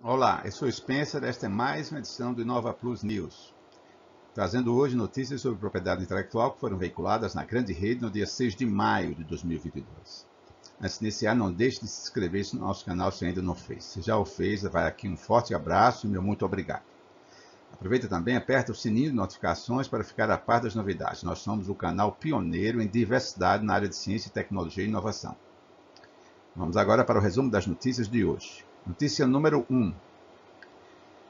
Olá, eu sou Spencer, esta é mais uma edição do Inova Plus News, trazendo hoje notícias sobre propriedade intelectual que foram veiculadas na grande rede no dia 6 de maio de 2022. Antes de iniciar, não deixe de se inscrever no nosso canal se ainda não fez. Se já o fez, vai aqui um forte abraço e meu muito obrigado. Aproveita também, aperta o sininho de notificações para ficar a par das novidades. Nós somos o canal pioneiro em diversidade na área de ciência, tecnologia e inovação. Vamos agora para o resumo das notícias de hoje. Notícia número 1.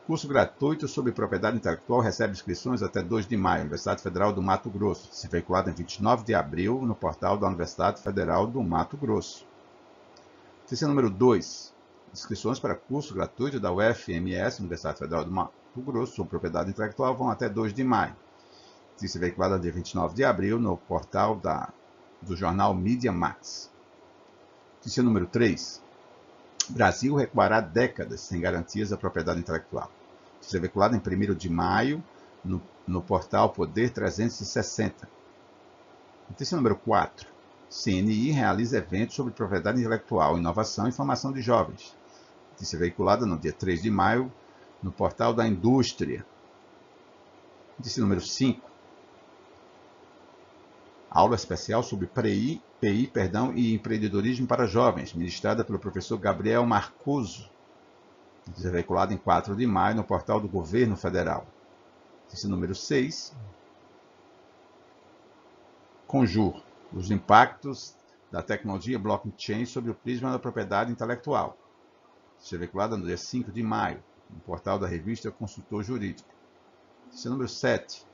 Curso gratuito sobre propriedade intelectual recebe inscrições até 2 de maio, Universidade Federal do Mato Grosso. Se veiculado em 29 de abril no portal da Universidade Federal do Mato Grosso. Notícia número 2. Inscrições para curso gratuito da UFMS, Universidade Federal do Mato Grosso, sobre propriedade intelectual, vão até 2 de maio. Notícia veiculada dia 29 de abril no portal da, do jornal Media Max. Notícia número 3. Brasil recuará décadas sem garantias à propriedade intelectual. Isso é veiculado em 1 de maio no, no portal Poder 360. Notícia número 4. CNI realiza eventos sobre propriedade intelectual, inovação e formação de jovens. Notícia veiculada no dia 3 de maio no portal da Indústria. Notícia número 5 aula especial sobre PRI, PI perdão, e empreendedorismo para jovens, ministrada pelo professor Gabriel Marcuso, veiculada em 4 de maio no portal do Governo Federal. Esse número 6. Conjur, os impactos da tecnologia blockchain sobre o prisma da propriedade intelectual. Isso é veiculada no dia 5 de maio, no portal da revista Consultor Jurídico. Esse número 7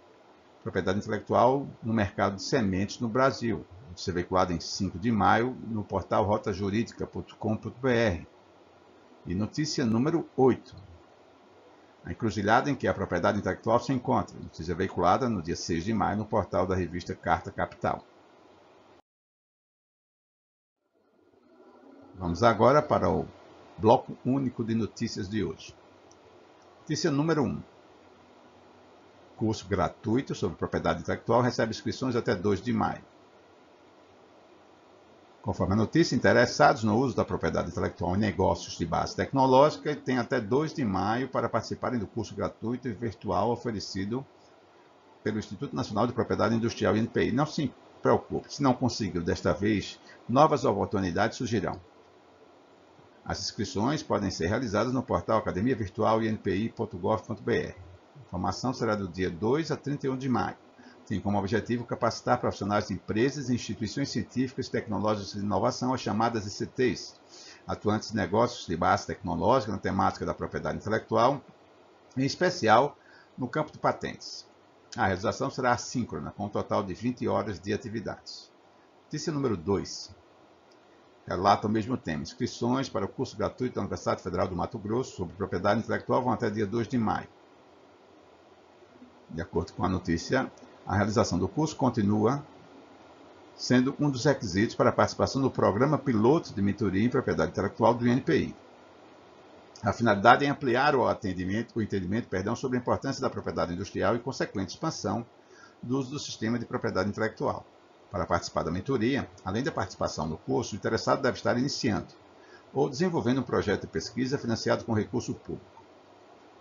propriedade intelectual no mercado de sementes no Brasil. Isso é veiculado em 5 de maio no portal rotajuridica.com.br. E notícia número 8. A encruzilhada em que a propriedade intelectual se encontra. Notícia veiculada no dia 6 de maio no portal da revista Carta Capital. Vamos agora para o bloco único de notícias de hoje. Notícia número 1 curso gratuito sobre propriedade intelectual recebe inscrições até 2 de maio. Conforme a notícia, interessados no uso da propriedade intelectual em negócios de base tecnológica têm até 2 de maio para participarem do curso gratuito e virtual oferecido pelo Instituto Nacional de Propriedade Industrial INPI. Não se preocupe, se não conseguiu desta vez, novas oportunidades surgirão. As inscrições podem ser realizadas no portal Academia Virtual INPI.gov.br. A formação será do dia 2 a 31 de maio. Tem como objetivo capacitar profissionais de empresas e instituições científicas, tecnológicas de inovação, as chamadas ICTs, atuantes de negócios de base tecnológica na temática da propriedade intelectual, em especial no campo de patentes. A realização será assíncrona, com um total de 20 horas de atividades. Notícia número 2. Relata o mesmo tema. Inscrições para o curso gratuito da Universidade Federal do Mato Grosso sobre propriedade intelectual vão até dia 2 de maio. De acordo com a notícia, a realização do curso continua sendo um dos requisitos para a participação no Programa Piloto de Mentoria em Propriedade Intelectual do INPI. A finalidade é ampliar o, atendimento, o entendimento perdão, sobre a importância da propriedade industrial e consequente expansão do uso do sistema de propriedade intelectual. Para participar da mentoria, além da participação no curso, o interessado deve estar iniciando ou desenvolvendo um projeto de pesquisa financiado com recurso público.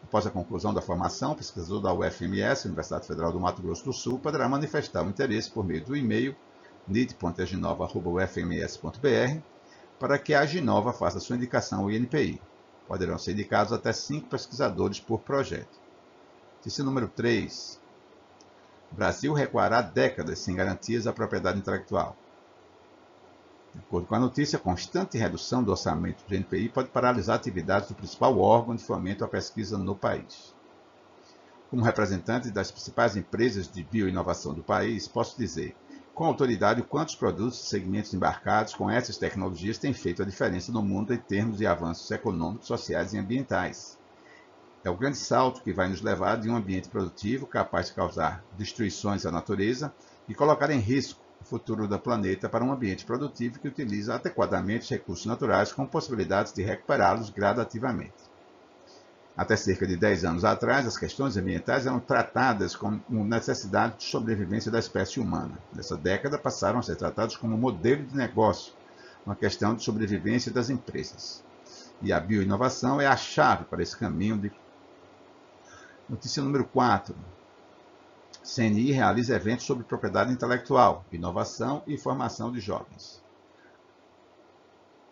Após a conclusão da formação, o pesquisador da UFMS, Universidade Federal do Mato Grosso do Sul, poderá manifestar o interesse por meio do e-mail nid.aginova.ufms.br para que a Aginova faça sua indicação ao INPI. Poderão ser indicados até cinco pesquisadores por projeto. Notícia número 3. Brasil recuará décadas sem garantias à propriedade intelectual. De acordo com a notícia, a constante redução do orçamento do NPI pode paralisar atividades do principal órgão de fomento à pesquisa no país. Como representante das principais empresas de bioinovação do país, posso dizer com autoridade quantos produtos e segmentos embarcados com essas tecnologias têm feito a diferença no mundo em termos de avanços econômicos, sociais e ambientais. É o grande salto que vai nos levar de um ambiente produtivo capaz de causar destruições à natureza e colocar em risco futuro do planeta para um ambiente produtivo que utiliza adequadamente os recursos naturais com possibilidades de recuperá-los gradativamente. Até cerca de 10 anos atrás, as questões ambientais eram tratadas como necessidade de sobrevivência da espécie humana. Nessa década, passaram a ser tratados como modelo de negócio, uma questão de sobrevivência das empresas. E a bioinovação é a chave para esse caminho de. Notícia número 4. CNI realiza eventos sobre propriedade intelectual, inovação e formação de jovens.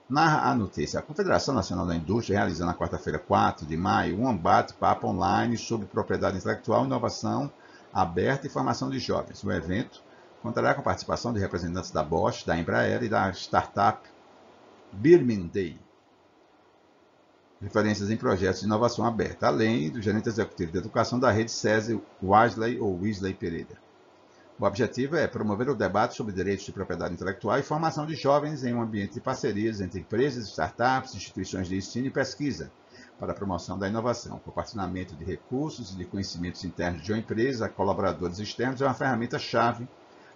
Narra a notícia. A Confederação Nacional da Indústria realiza na quarta-feira, 4 de maio, um bate-papo online sobre propriedade intelectual, inovação aberta e formação de jovens. O evento contará com a participação de representantes da Bosch, da Embraer e da startup Birmin Day. Referências em projetos de inovação aberta, além do gerente executivo de educação da rede César Wesley ou Wesley Pereira. O objetivo é promover o debate sobre direitos de propriedade intelectual e formação de jovens em um ambiente de parcerias entre empresas, startups, instituições de ensino e pesquisa, para a promoção da inovação. O compartilhamento de recursos e de conhecimentos internos de uma empresa a colaboradores externos é uma ferramenta-chave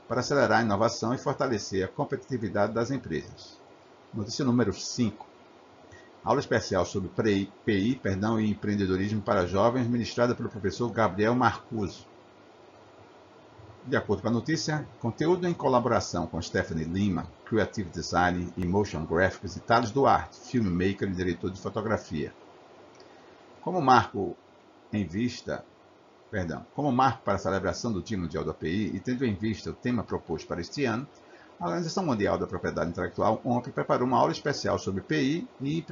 para acelerar a inovação e fortalecer a competitividade das empresas. Notícia número 5. Aula especial sobre PI perdão, e empreendedorismo para jovens, ministrada pelo professor Gabriel Marcuso. De acordo com a notícia, conteúdo em colaboração com Stephanie Lima, Creative Design e Motion Graphics, e Thales Duarte, filmmaker e diretor de fotografia. Como marco em vista, perdão, como marco para a celebração do Dia Mundial do API e tendo em vista o tema proposto para este ano, a Organização Mundial da Propriedade Intelectual ontem preparou uma aula especial sobre PI e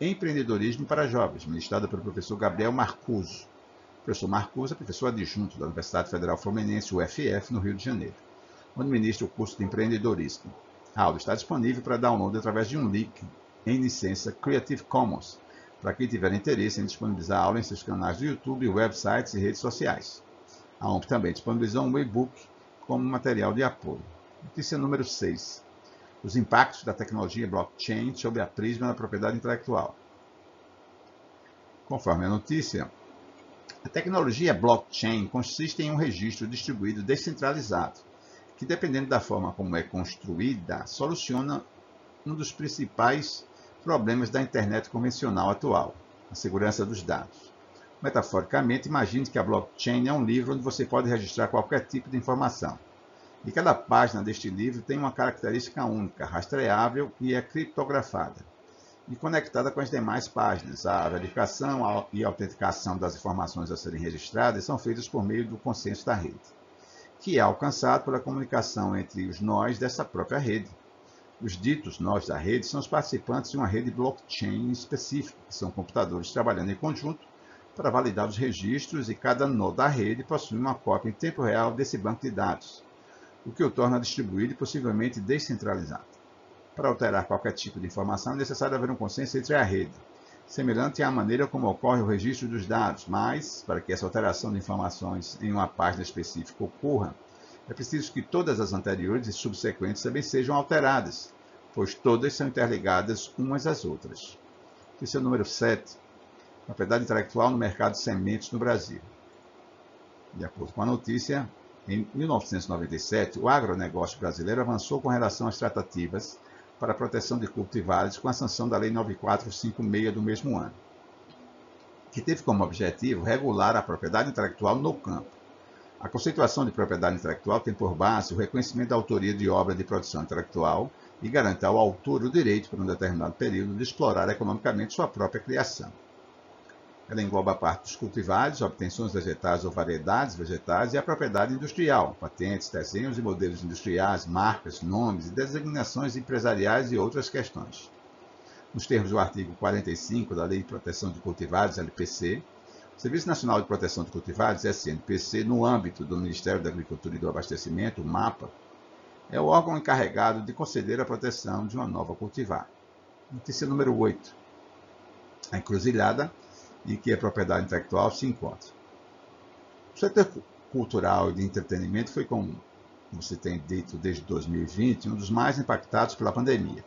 empreendedorismo para jovens, ministrada pelo professor Gabriel Marcuso. O professor Marcuso é professor adjunto da Universidade Federal Fluminense, UFF, no Rio de Janeiro, onde ministra o curso de empreendedorismo. A aula está disponível para download através de um link em licença Creative Commons, para quem tiver interesse em disponibilizar a aula em seus canais do YouTube, websites e redes sociais. A OMP também disponibilizou um e-book como material de apoio. Notícia número 6. Os impactos da tecnologia blockchain sobre a prisma da propriedade intelectual. Conforme a notícia, a tecnologia blockchain consiste em um registro distribuído descentralizado, que, dependendo da forma como é construída, soluciona um dos principais problemas da internet convencional atual, a segurança dos dados. Metaforicamente, imagine que a blockchain é um livro onde você pode registrar qualquer tipo de informação. E cada página deste livro tem uma característica única, rastreável e é criptografada e conectada com as demais páginas. A verificação e autenticação das informações a serem registradas são feitas por meio do consenso da rede, que é alcançado pela comunicação entre os nós dessa própria rede. Os ditos nós da rede são os participantes de uma rede blockchain específica, que são computadores trabalhando em conjunto para validar os registros e cada nó da rede possui uma cópia em tempo real desse banco de dados, o que o torna distribuído e possivelmente descentralizado. Para alterar qualquer tipo de informação, é necessário haver um consenso entre a rede, semelhante à maneira como ocorre o registro dos dados, mas, para que essa alteração de informações em uma página específica ocorra, é preciso que todas as anteriores e subsequentes também sejam alteradas, pois todas são interligadas umas às outras. Esse é o número 7. Propriedade intelectual no mercado de sementes no Brasil. De acordo com a notícia, em 1997, o agronegócio brasileiro avançou com relação às tratativas para a proteção de cultivares com a sanção da Lei 9456 do mesmo ano, que teve como objetivo regular a propriedade intelectual no campo. A conceituação de propriedade intelectual tem por base o reconhecimento da autoria de obra de produção intelectual e garante ao autor o direito, por um determinado período, de explorar economicamente sua própria criação. Ela engloba a parte dos cultivares, obtenções vegetais ou variedades vegetais e a propriedade industrial, patentes, desenhos e modelos industriais, marcas, nomes e designações empresariais e outras questões. Nos termos do artigo 45 da Lei de Proteção de Cultivares, LPC, o Serviço Nacional de Proteção de Cultivares, SNPC, no âmbito do Ministério da Agricultura e do Abastecimento, o MAPA, é o órgão encarregado de conceder a proteção de uma nova cultivar. Notícia número 8. A encruzilhada e que a propriedade intelectual se encontra. O setor cultural e de entretenimento foi, como você tem dito desde 2020, um dos mais impactados pela pandemia.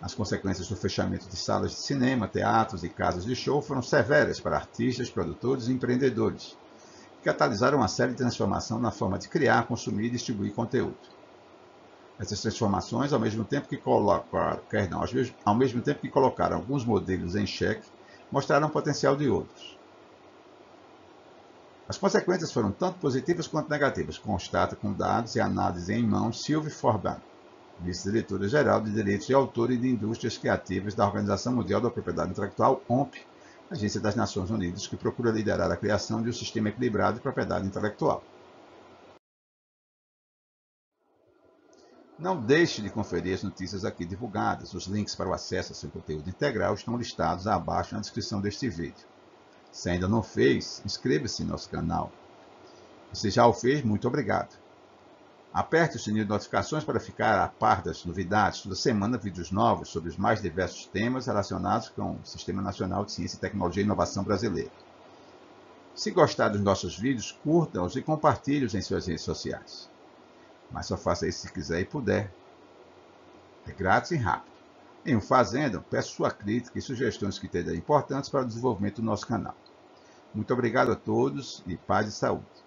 As consequências do fechamento de salas de cinema, teatros e casas de show foram severas para artistas, produtores e empreendedores, que catalisaram uma série de transformações na forma de criar, consumir e distribuir conteúdo. Essas transformações, ao mesmo tempo que colocaram, ao mesmo tempo que colocaram alguns modelos em xeque, mostraram o potencial de outros. As consequências foram tanto positivas quanto negativas, constata com dados e análise em mãos Silvio Forban, vice-diretora-geral de Direitos de Autor e de Indústrias Criativas da Organização Mundial da Propriedade Intelectual, OMP, Agência das Nações Unidas, que procura liderar a criação de um sistema equilibrado de propriedade intelectual. Não deixe de conferir as notícias aqui divulgadas. Os links para o acesso ao seu conteúdo integral estão listados abaixo na descrição deste vídeo. Se ainda não fez, inscreva-se em nosso canal. Se já o fez, muito obrigado. Aperte o sininho de notificações para ficar a par das novidades. Toda semana, vídeos novos sobre os mais diversos temas relacionados com o Sistema Nacional de Ciência, Tecnologia e Inovação Brasileiro. Se gostar dos nossos vídeos, curta-os e compartilhe-os em suas redes sociais. Mas só faça isso se quiser e puder. É grátis e rápido. Em o fazendo, peço sua crítica e sugestões que tenham importantes para o desenvolvimento do nosso canal. Muito obrigado a todos e paz e saúde.